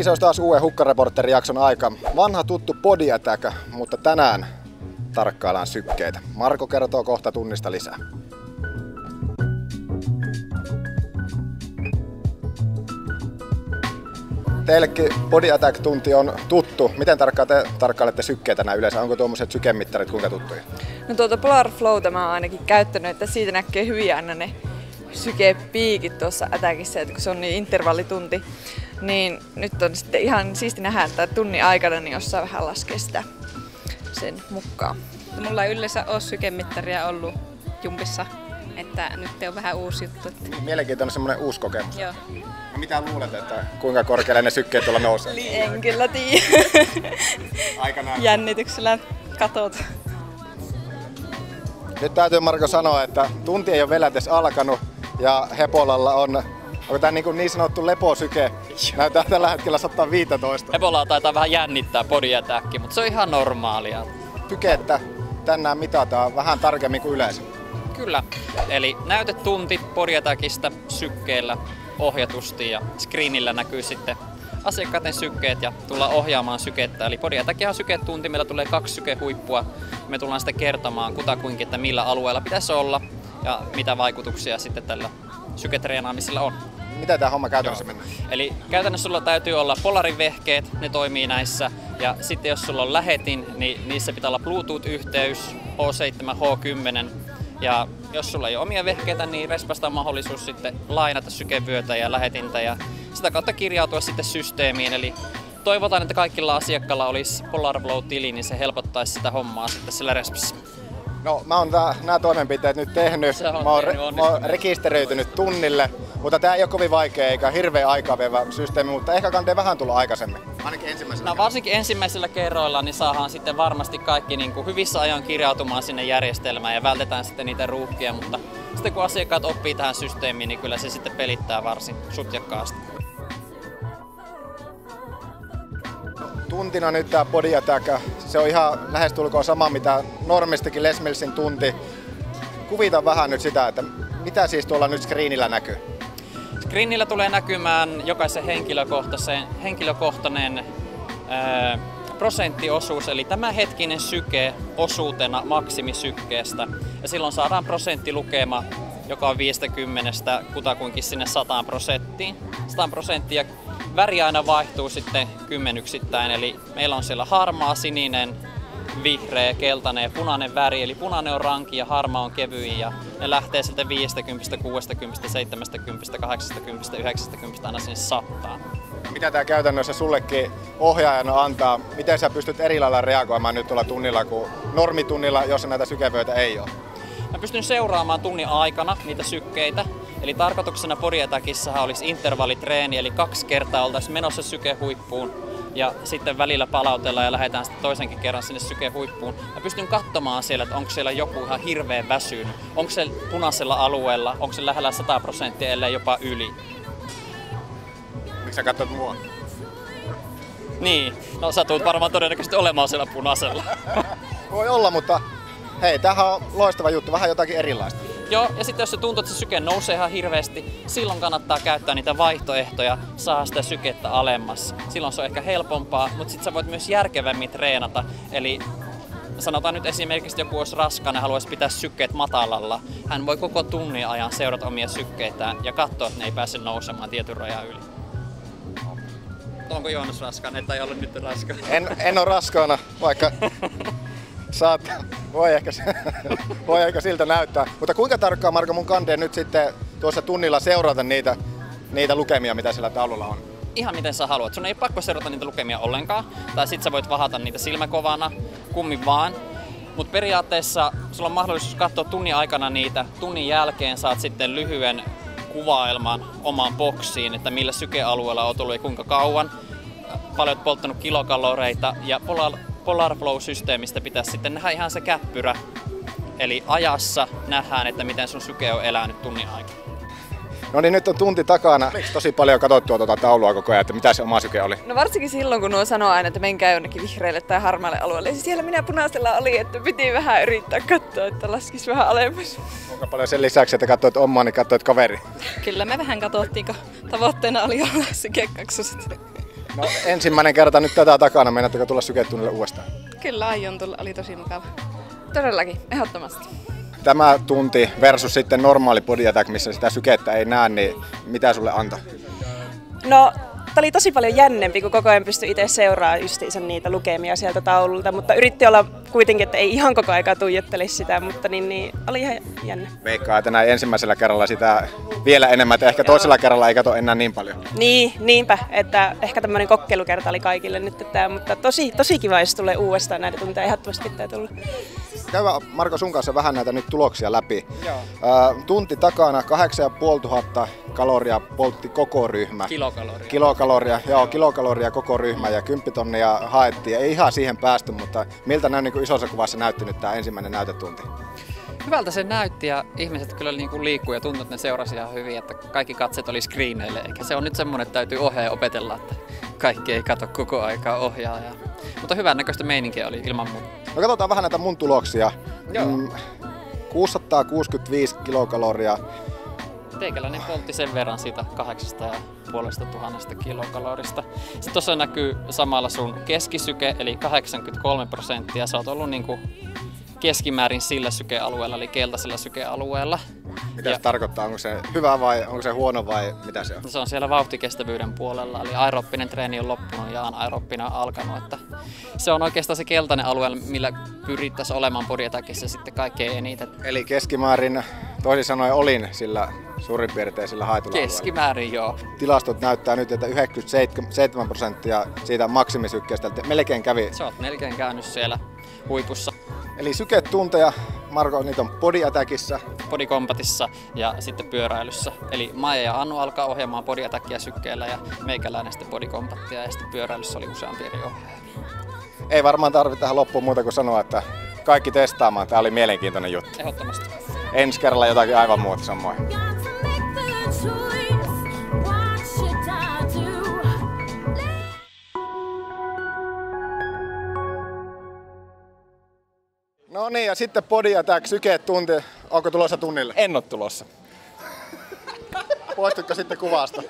niin, se olisi taas uuden Hukkareporterin jakson aika. Vanha tuttu podiätäkä, mutta tänään tarkkaillaan sykkeitä. Marko kertoo kohta tunnista lisää. Teillekin Body Attack-tunti on tuttu. Miten tarkkaan te tarkkailette sykkeitä näin yleensä? Onko tuommoiset sykemittarit kuinka tuttuja? No tuota Polar Flow mä oon ainakin käyttänyt, että siitä näkee hyvin aina ne sykepiikit tuossa Attackissa, että kun se on niin intervallitunti, niin nyt on sitten ihan siisti nähdä, että tunnin aikana niin osaa vähän laskea sitä sen mukaan. Mulla ei yleensä ole sykemittaria ollut jumpissa, että nyt on vähän uusi juttu. Että... Mielenkiintoinen semmoinen uusi kokemus. Joo. No mitä luulet, että kuinka korkealle ne sykkeet tuolla nousee? En kyllä tiedä. Aikanaan. Jännityksellä katot. Nyt täytyy Marko sanoa, että tunti ei ole vielä edes alkanut ja Hepolalla on Onko tämä niin, niin sanottu leposyke? Näyttää tällä hetkellä 115. Hepolaa taitaa vähän jännittää podiatäkki, mutta se on ihan normaalia. Sykettä tänään mitataan vähän tarkemmin kuin yleensä. Kyllä. Eli näytetunti podiatäkistä sykkeellä ohjatusti ja screenillä näkyy sitten asiakkaiden sykkeet ja tullaan ohjaamaan sykettä. Eli podiatäkin on syketunti, meillä tulee kaksi sykehuippua. Me tullaan sitten kertomaan kutakuinkin, että millä alueella pitäisi olla ja mitä vaikutuksia sitten tällä syketreenaamisella on. Mitä tämä homma käytännössä menee? Eli käytännössä sulla täytyy olla polarivehkeet, ne toimii näissä. Ja sitten jos sulla on lähetin, niin niissä pitää olla Bluetooth-yhteys, H7, H10. Ja jos sulla ei ole omia vehkeitä, niin Respasta on mahdollisuus sitten lainata sykevyötä ja lähetintä ja sitä kautta kirjautua sitten systeemiin. Eli toivotaan, että kaikilla asiakkailla olisi PolarFlow-tili, niin se helpottaisi sitä hommaa sitten sillä Respassa. No mä oon nämä toimenpiteet nyt tehnyt. on mä, oon, tehnyt mä oon rekisteröitynyt tunnille, mutta tämä ei ole kovin vaikea eikä hirveä aikaa vievä systeemi, mutta ehkä kantee vähän tulla aikaisemmin. Ainakin ensimmäisellä. No varsinkin ensimmäisellä kerroilla niin saadaan sitten varmasti kaikki niin kuin hyvissä ajoin kirjautumaan sinne järjestelmään ja vältetään sitten niitä ruuhkia, mutta sitten kun asiakkaat oppii tähän systeemiin, niin kyllä se sitten pelittää varsin sutjakkaasti. Tuntina nyt tämä attack, se on ihan lähestulkoon sama mitä normistikin Les Millsin tunti. Kuvita vähän nyt sitä, että mitä siis tuolla nyt screenillä näkyy? Screenillä tulee näkymään jokaisen henkilökohtaisen, henkilökohtainen ää, prosenttiosuus, eli tämä hetkinen syke osuutena maksimisykkeestä. Ja silloin saadaan prosenttilukema, joka on 50 kutakuinkin sinne 100 prosenttiin. 100 prosenttia väri aina vaihtuu sitten kymmenyksittäin, eli meillä on siellä harmaa, sininen, vihreä, keltainen ja punainen väri, eli punainen on ranki ja harmaa on kevyin ja ne lähtee sieltä 50, 60, 70, 80, 90 aina sinne sattaan. Mitä tämä käytännössä sullekin ohjaajana antaa? Miten sä pystyt eri lailla reagoimaan nyt tuolla tunnilla kuin normitunnilla, jossa näitä sykevöitä ei ole? Mä pystyn seuraamaan tunnin aikana niitä sykkeitä. Eli tarkoituksena Poriatakissahan olisi intervallitreeni, eli kaksi kertaa oltaisiin menossa sykehuippuun ja sitten välillä palautellaan ja lähdetään sitten toisenkin kerran sinne sykehuippuun. Mä pystyn katsomaan siellä, että onko siellä joku ihan hirveän väsynyt. Onko se punaisella alueella, onko se lähellä 100 prosenttia, ellei jopa yli. Miksi sä katsot mua? Niin, no sä tulet varmaan todennäköisesti olemaan siellä punaisella. Voi olla, mutta hei, tämähän on loistava juttu, vähän jotakin erilaista. Joo, ja sitten jos se tuntuu, että se syke nousee ihan hirveästi, silloin kannattaa käyttää niitä vaihtoehtoja, saa sitä sykettä alemmas. Silloin se on ehkä helpompaa, mutta sitten sä voit myös järkevämmin treenata. Eli sanotaan nyt esimerkiksi, että joku olisi raskaana ja haluaisi pitää sykkeet matalalla. Hän voi koko tunnin ajan seurata omia sykkeitään ja katsoa, että ne ei pääse nousemaan tietyn rajan yli. Onko Joonas raskaana, tai ole nyt raskaana? En, en ole raskaana, vaikka saat, voi ehkä, voi ehkä siltä näyttää. Mutta kuinka tarkkaan Marko mun kandee nyt sitten tuossa tunnilla seurata niitä, niitä lukemia, mitä sillä taululla on? Ihan miten sä haluat. Sun ei pakko seurata niitä lukemia ollenkaan. Tai sit sä voit vahata niitä silmäkovana, kummin vaan. Mutta periaatteessa sulla on mahdollisuus katsoa tunnin aikana niitä. Tunnin jälkeen saat sitten lyhyen kuvailman omaan boksiin, että millä sykealueella oot ollut ja kuinka kauan. Paljon oot polttanut kilokaloreita ja Polar, Flow-systeemistä pitäisi sitten nähdä ihan se käppyrä. Eli ajassa nähdään, että miten sun syke on elänyt tunnin aikana. No niin, nyt on tunti takana. Miksi tosi paljon katsottua tuota taulua koko ajan, että mitä se oma syke oli? No varsinkin silloin, kun nuo sanoo aina, että menkää jonnekin vihreälle tai harmaalle alueelle. Ja siellä minä punaisella oli, että piti vähän yrittää katsoa, että laskisi vähän alemmas. Kuinka paljon sen lisäksi, että katsoit omaa, niin katsoit kaveri? Kyllä me vähän katsottiin, kun tavoitteena oli olla syke kaksoset. No, ensimmäinen kerta nyt tätä takana. Mennättekö tulla syketunnille uudestaan? Kyllä aion tulla, oli tosi mukava. Todellakin, ehdottomasti. Tämä tunti versus sitten normaali body attack, missä sitä sykettä ei näe, niin mitä sulle antaa? No, tämä oli tosi paljon jännempi, kun koko ajan pystyi itse seuraamaan justiinsa niitä lukemia sieltä taululta, mutta yritti olla kuitenkin, että ei ihan koko aika tuijottelisi sitä, mutta niin, niin oli ihan jännä. Veikkaa, että näin ensimmäisellä kerralla sitä vielä enemmän, että ehkä toisella kerralla ei kato enää niin paljon. Niin, niinpä, että ehkä tämmöinen kokeilukerta oli kaikille nyt, että, mutta tosi, tosi kiva, jos tulee uudestaan näitä tunteja, ehdottomasti pitää tulla. Käydään Marko sun kanssa vähän näitä nyt tuloksia läpi. Joo. Ää, tunti takana 8500 kaloria poltti koko ryhmä. Kilokaloria. Kilokaloria, joo, kilokaloria koko ryhmä ja 10 tonnia haettiin. Ei ihan siihen päästy, mutta miltä näin niin kuin isossa kuvassa näytti nyt tämä ensimmäinen näytetunti? Hyvältä se näytti ja ihmiset kyllä niin kuin liikkuu ja tuntui, että ne seurasi ihan hyvin, että kaikki katset oli screeneille. Eikä se on nyt semmoinen, että täytyy ohjaa opetella, että kaikki ei kato koko aikaa ohjaa. Ja... Mutta hyvän näköistä meininkiä oli ilman muuta. No katsotaan vähän näitä mun tuloksia. Joo. Mm, 665 kilokaloria. Teikäläinen poltti sen verran siitä kahdeksasta ja puolesta tuhannesta kilokalorista. Sitten tuossa näkyy samalla sun keskisyke, eli 83 prosenttia. Sä oot ollut niin kuin keskimäärin sillä sykealueella, eli keltaisella sykealueella. Mitä Ja- se tarkoittaa? Onko se hyvä vai onko se huono vai mitä se on? Se on siellä vauhtikestävyyden puolella, eli aeroppinen treeni on loppunut ja anaeroppinen on alkanut. Että se on oikeastaan se keltainen alue, millä pyrittäisiin olemaan body attackissa sitten kaikkein eniten. Eli keskimäärin, toisin sanoen olin sillä suurin piirtein sillä haetulla alueella. Keskimäärin joo. Tilastot näyttää nyt, että 97 prosenttia siitä maksimisykkeestä melkein kävi. Sä oot melkein käynyt siellä huipussa Eli syketunteja, Marko, niitä on body attackissa. body combatissa ja sitten pyöräilyssä. Eli Maija ja Anu alkaa ohjaamaan body attackia sykkeellä ja meikäläinen sitten body combattia ja sitten pyöräilyssä oli useampi eri ohjaaja. Ei varmaan tarvitse tähän loppuun muuta kuin sanoa, että kaikki testaamaan. Tämä oli mielenkiintoinen juttu. Ehdottomasti. Ensi kerralla jotakin aivan muuta samoin. Got to No niin, ja sitten body attack, sykeet tunti. Onko tulossa tunnille? En ole tulossa. Poistutko sitten kuvasta?